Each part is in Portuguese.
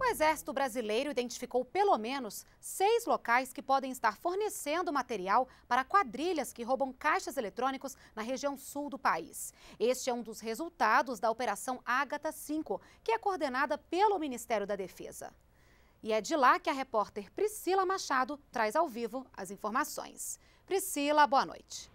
O Exército Brasileiro identificou pelo menos seis locais que podem estar fornecendo material para quadrilhas que roubam caixas eletrônicos na região sul do país. Este é um dos resultados da Operação Ágata 5, que é coordenada pelo Ministério da Defesa. E é de lá que a repórter Priscila Machado traz ao vivo as informações. Priscila, boa noite.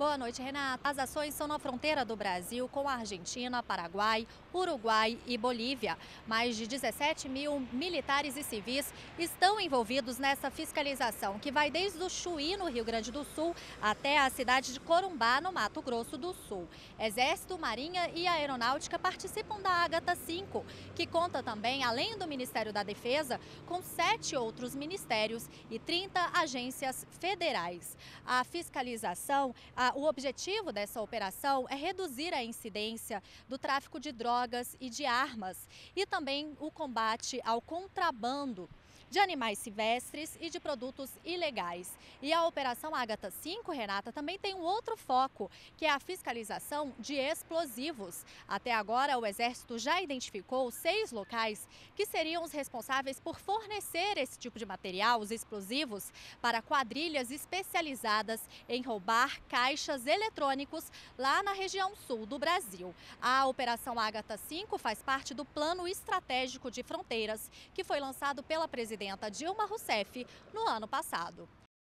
Boa noite, Renata. As ações são na fronteira do Brasil com a Argentina, Paraguai, Uruguai e Bolívia. Mais de 17 mil militares e civis estão envolvidos nessa fiscalização, que vai desde o Chuí, no Rio Grande do Sul, até a cidade de Corumbá, no Mato Grosso do Sul. Exército, Marinha e Aeronáutica participam da Ágata 5, que conta também, além do Ministério da Defesa, com sete outros ministérios e 30 agências federais. A fiscalização, o objetivo dessa operação é reduzir a incidência do tráfico de drogas e de armas e também o combate ao contrabando de animais silvestres e de produtos ilegais. E a Operação Ágata 5, Renata, também tem um outro foco, que é a fiscalização de explosivos. Até agora, o Exército já identificou seis locais que seriam os responsáveis por fornecer esse tipo de material, os explosivos, para quadrilhas especializadas em roubar caixas eletrônicos lá na região sul do Brasil. A Operação Ágata 5 faz parte do Plano Estratégico de Fronteiras, que foi lançado pela presidente presidenta Dilma Rousseff no ano passado.